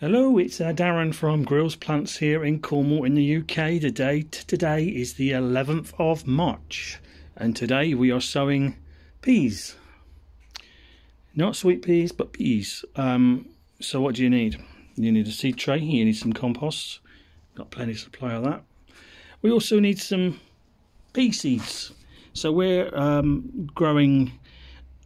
Hello, it's uh, Darren from Grylls Plants here in Cornwall in the UK. The date today is the 11th of March, and today we are sowing peas. Not sweet peas, but peas. Um, so, what do you need? You need a seed tray, you need some compost, got plenty of supply of that. We also need some pea seeds. So, we're um, growing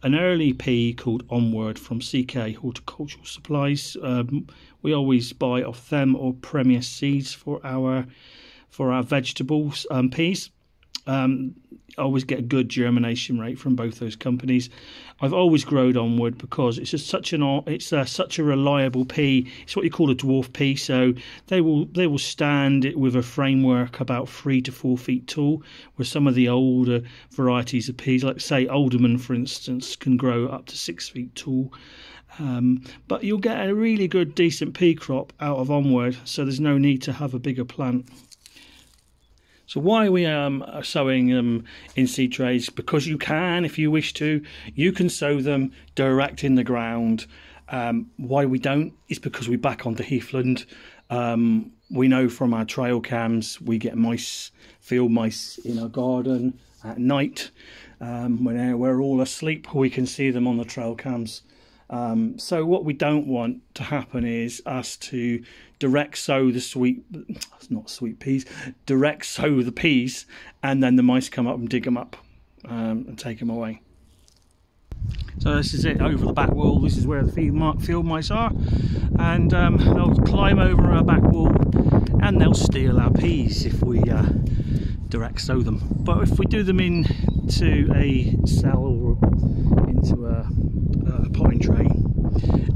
an early pea called Onward from CK Horticultural Supplies. Um, we always buy off them or Premier Seeds for our for our vegetables um, peas. Um, always get a good germination rate from both those companies. I've always grown onward because it's just such an it's uh, such a reliable pea. It's what you call a dwarf pea, so they will they will stand with a framework about three to four feet tall. Where some of the older varieties of peas, like say Alderman for instance, can grow up to six feet tall. Um, but you'll get a really good, decent pea crop out of onward, so there's no need to have a bigger plant. So why are we um, sowing them in seed trays? Because you can, if you wish to, you can sow them direct in the ground. Um, why we don't is because we back onto heathland. Um, we know from our trail cams we get mice, field mice in our garden at night. Um, when we're all asleep, we can see them on the trail cams. Um, so what we don't want to happen is us to direct sow the sweet, not sweet peas, direct sow the peas, and then the mice come up and dig them up um, and take them away. So this is it over the back wall. This is where the field mice are, and um, they'll climb over our back wall, and they'll steal our peas if we uh, direct sow them. But if we do them into a cell or into a potting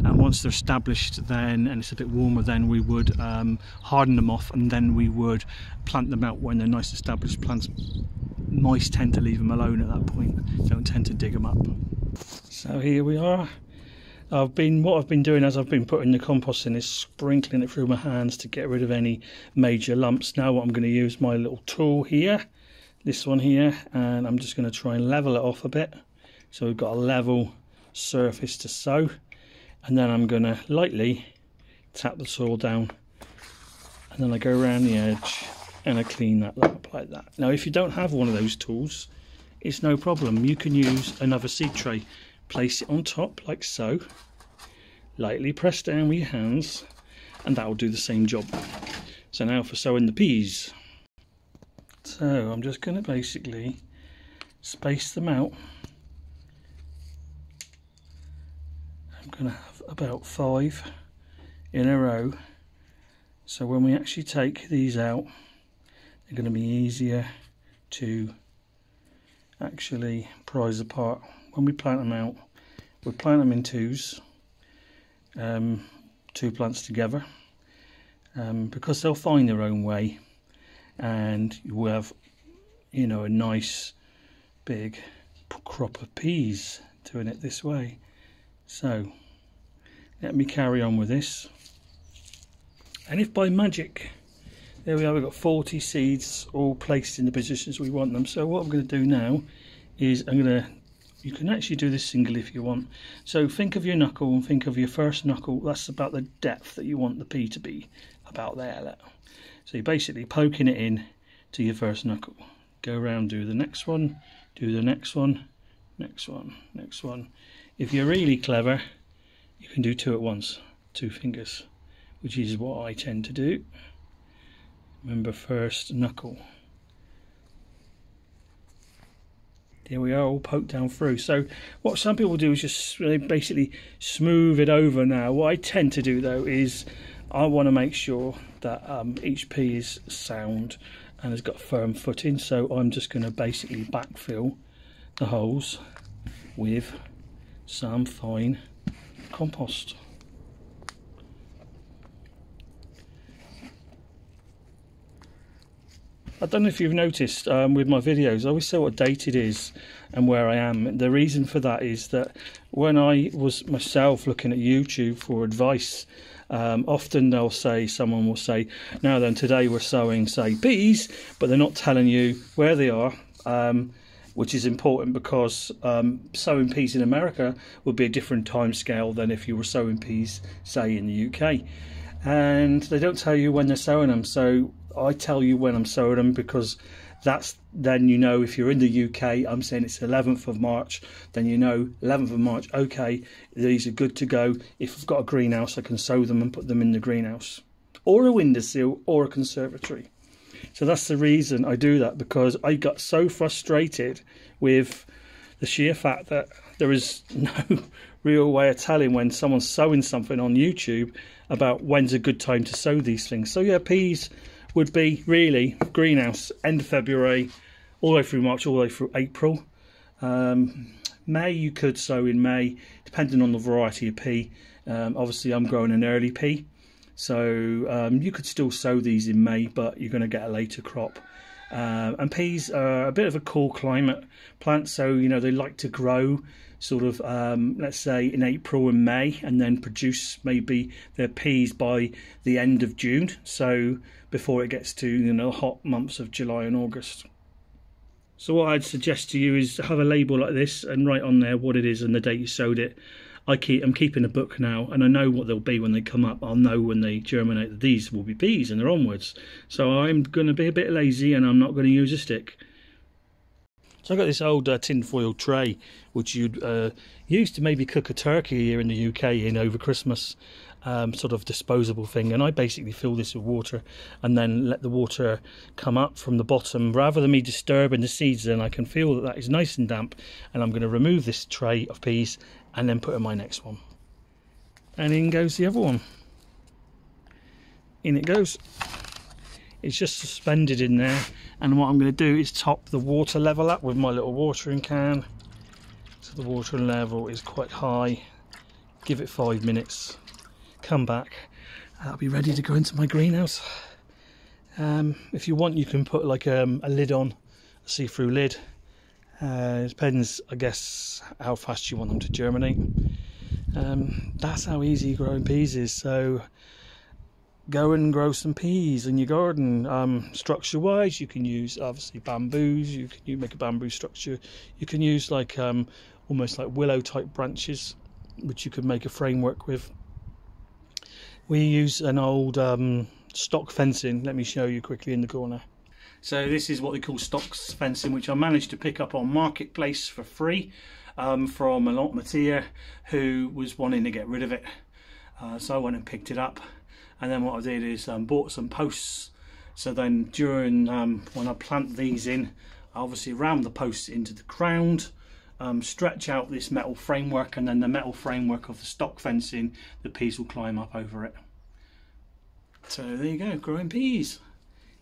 and once they're established then and it's a bit warmer then we would um, harden them off and then we would plant them out when they're nice established plants. Mice tend to leave them alone at that point. Don't tend to dig them up. So here we are. I've been what I've been doing as I've been putting the compost in is sprinkling it through my hands to get rid of any major lumps. Now what I'm going to use my little tool here this one here and I'm just going to try and level it off a bit. So we've got a level surface to sow and then I'm going to lightly tap the soil down and then I go around the edge and I clean that up like that. Now if you don't have one of those tools it's no problem you can use another seed tray place it on top like so lightly press down with your hands and that will do the same job. So now for sowing the peas. So I'm just going to basically space them out going to have about five in a row. So when we actually take these out they're going to be easier to actually prise apart. When we plant them out we plant them in twos um, two plants together um, because they'll find their own way and you will have you know a nice big crop of peas doing it this way. So let me carry on with this. And if by magic there we are we've got 40 seeds all placed in the positions we want them. So what I'm going to do now is I'm going to you can actually do this single if you want. So think of your knuckle and think of your first knuckle. That's about the depth that you want the pea to be about there so you're basically poking it in to your first knuckle. Go around do the next one do the next one next one next one. If you're really clever can do two at once, two fingers, which is what I tend to do. Remember first knuckle. There we are, all poked down through. So what some people do is just basically smooth it over now. What I tend to do though is I want to make sure that um, each pea is sound and has got firm footing. So I'm just going to basically backfill the holes with some fine compost. I don't know if you've noticed um, with my videos, I always say what date it is and where I am. The reason for that is that when I was myself looking at YouTube for advice, um, often they'll say, someone will say, now then, today we're sowing, say, peas, but they're not telling you where they are. Um, which is important because um, sowing peas in America would be a different time scale than if you were sowing peas, say, in the UK. and they don't tell you when they're sowing them. So I tell you when I'm sowing them because that's then you know if you're in the UK, I'm saying it's 11th of March, then you know 11th of March, okay, these are good to go. If I've got a greenhouse, I can sow them and put them in the greenhouse or a windowsill or a conservatory. So that's the reason I do that because I got so frustrated with the sheer fact that there is no real way of telling when someone's sowing something on YouTube about when's a good time to sow these things. So yeah, peas would be really greenhouse end of February, all the way through March, all the way through April. Um, May you could sow in May, depending on the variety of pea. Um, obviously, I'm growing an early pea, so um, you could still sow these in May, but you're going to get a later crop. Uh, and peas are a bit of a cool climate plant, so you know they like to grow sort of um, let's say in April and May, and then produce maybe their peas by the end of June. So before it gets to you know hot months of July and August. So what I'd suggest to you is have a label like this and write on there what it is and the date you sowed it. I keep I'm keeping a book now and I know what they'll be when they come up. I'll know when they germinate that these will be bees and they're onwards. So I'm going to be a bit lazy and I'm not going to use a stick. So I got this old uh, tinfoil tray which you'd uh, use to maybe cook a turkey here in the UK in over Christmas. Um, sort of disposable thing. And I basically fill this with water and then let the water come up from the bottom. Rather than me disturbing the seeds then I can feel that that is nice and damp and I'm going to remove this tray of peas and then put in my next one. And in goes the other one. In it goes. It's just suspended in there and what I'm going to do is top the water level up with my little watering can. So the water level is quite high. Give it five minutes come back. I'll be ready to go into my greenhouse. Um, if you want you can put like um, a lid on a see-through lid. Uh, it depends I guess how fast you want them to germinate. Um, that's how easy growing peas is. So go and grow some peas in your garden. Um, structure wise, you can use obviously bamboos, you can you make a bamboo structure, you can use like um, almost like willow type branches, which you could make a framework with. We use an old um, stock fencing, let me show you quickly in the corner. So this is what they call stock fencing, which I managed to pick up on Marketplace for free um, from a lot Matia who was wanting to get rid of it. Uh, so I went and picked it up and then what I did is um, bought some posts so then during um, when I plant these in I obviously ram the posts into the ground um, stretch out this metal framework and then the metal framework of the stock fencing the peas will climb up over it so there you go growing peas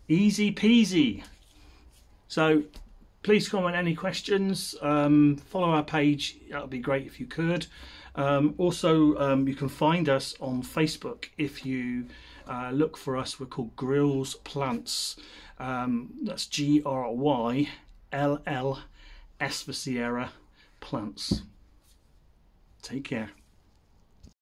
easy peasy so please comment any questions um, follow our page that would be great if you could um, also, um, you can find us on Facebook if you uh, look for us. We're called Grylls Plants. Um, that's G R Y L L S for Sierra Plants. Take care.